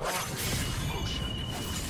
Motion.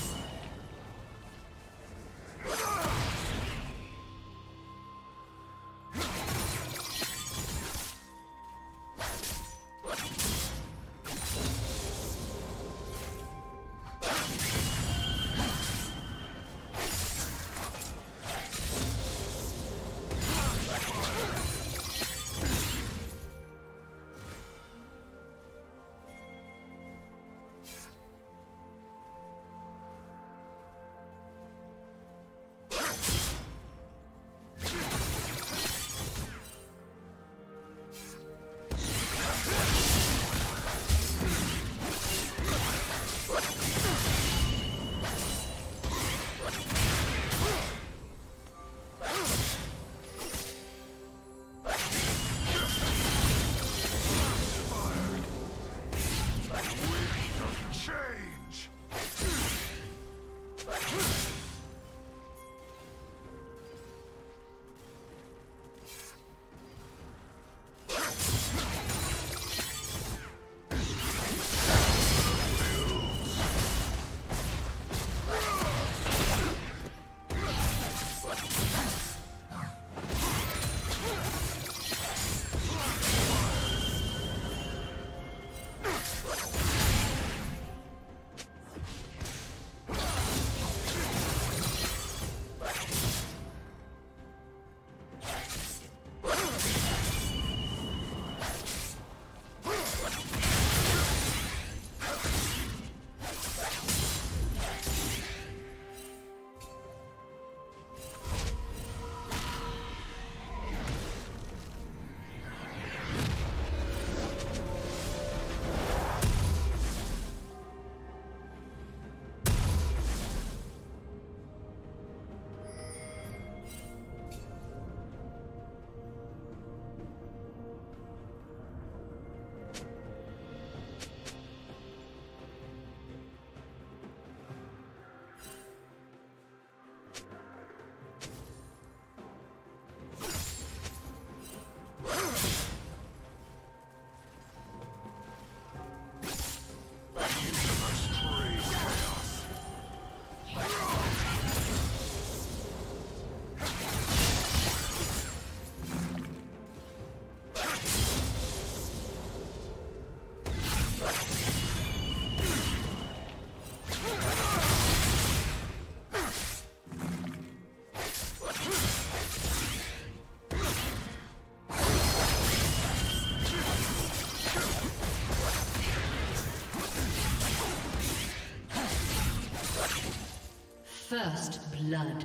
First blood.